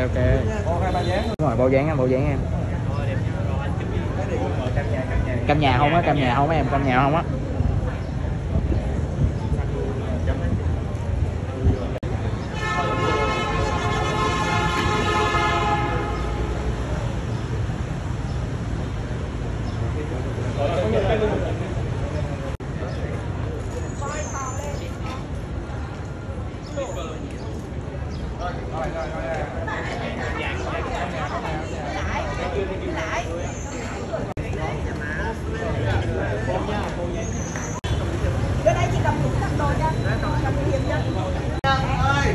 ok rồi bao dáng em bao dáng em. Căn nhà không á căn nhà không á em căn nhà không á Bên đây chị cầm cũng cầm đồ cho. Cầm hiểm cho. ơi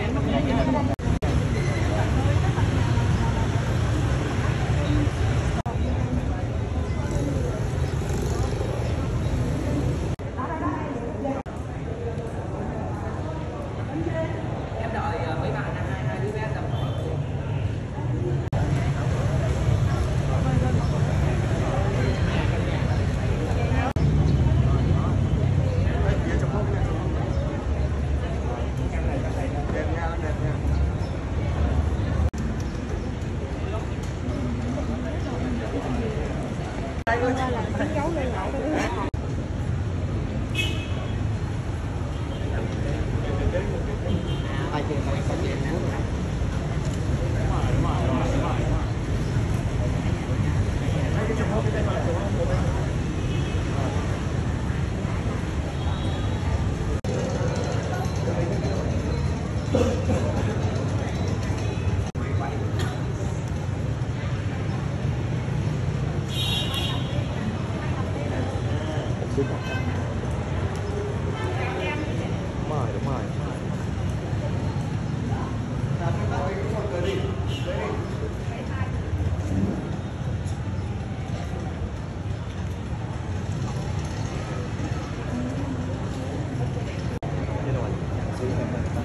rồi.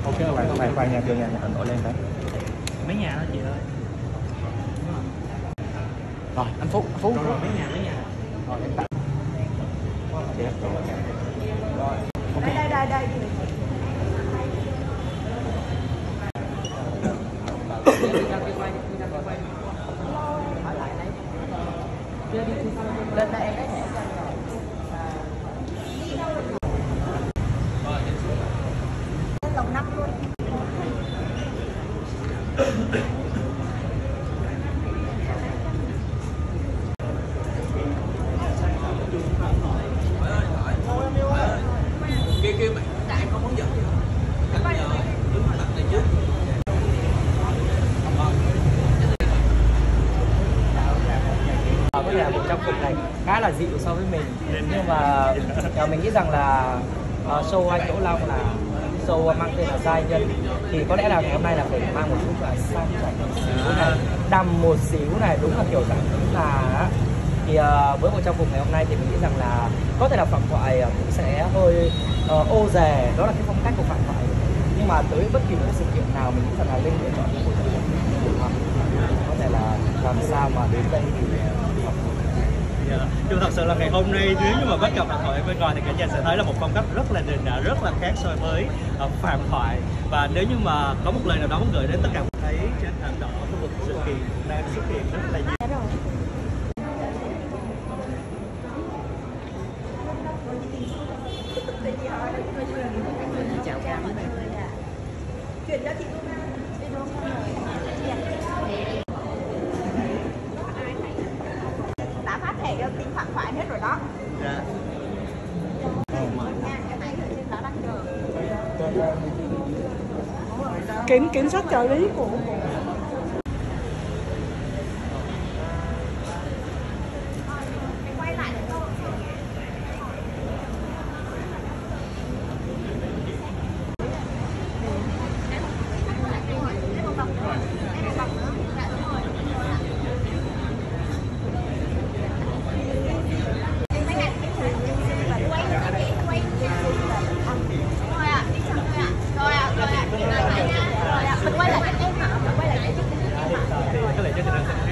Ok bạn bạn khoan nha chưa nha hình nổi lên đấy. Mấy nhà đó chị ơi? Rồi. Anh phúc anh phúc rồi rồi. Mấy nhà mấy nhà? Rồi em tặng đẹp rồi Đây đây đây đây. Lên đây Ờ, có thể là một trang phục này khá là dịu so với mình. Nhưng mà ờ, mình nghĩ rằng là ờ, show anh Đỗ Long là show mang tên là giai nhân. Thì có lẽ là ngày hôm nay là phải mang một chút là sang chảnh một xíu này đầm một xíu này đúng là kiểu dạng đúng là thì uh, với một trang phục ngày hôm nay thì mình nghĩ rằng là có thể là phạm thoại cũng sẽ hơi uh, ô dè đó là cái phong cách của phạm thoại. Nhưng mà tới bất kỳ một sự kiện nào mình nghĩ rằng là lên lựa chọn cái bộ trang phục có thể là làm sao mà đến đây thì. Ờ, nhưng thật sự là ngày hôm nay nếu như mà bắt gặp bạn thoại bên ngoài thì cả nhà sẽ thấy là một phong cách rất là đình đã rất là khác so với uh, phạm thoại. Và nếu như mà có một lời nào đó muốn gửi đến tất cả mọi thấy trên thảm đỏ khu vực sự kiện đang xuất hiện rất là nhiều. Chuyện đó thì đi đúng kiểm kiểm soát trợ lý của của lại để tôi mình quay lại cho em hả mình quay lại cho em hả thì có lẽ cho chị đang xin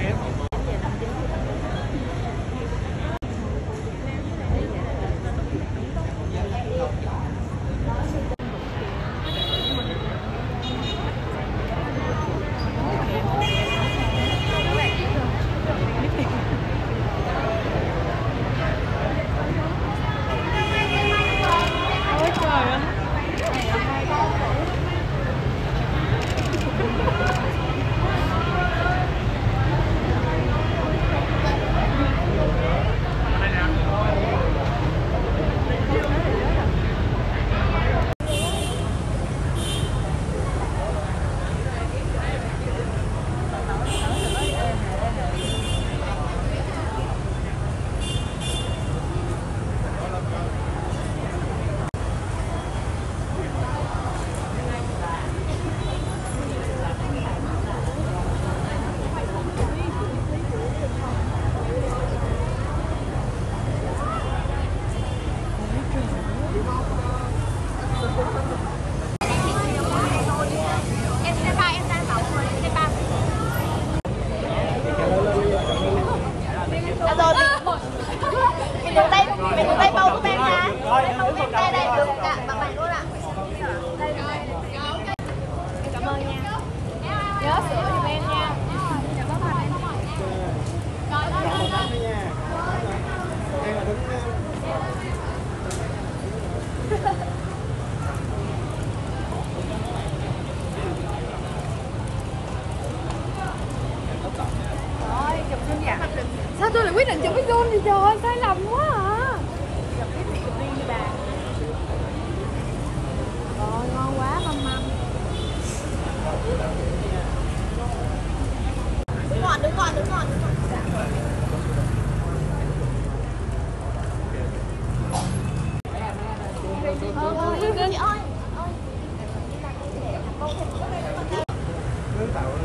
đứng đây mình đứng đây bao của em đây đây, được cả bạn bạn luôn ạ. Cảm ơn nha. Nhớ sửa giùm em nha. Sao tôi lại quyết định chụp cái zone vậy trời?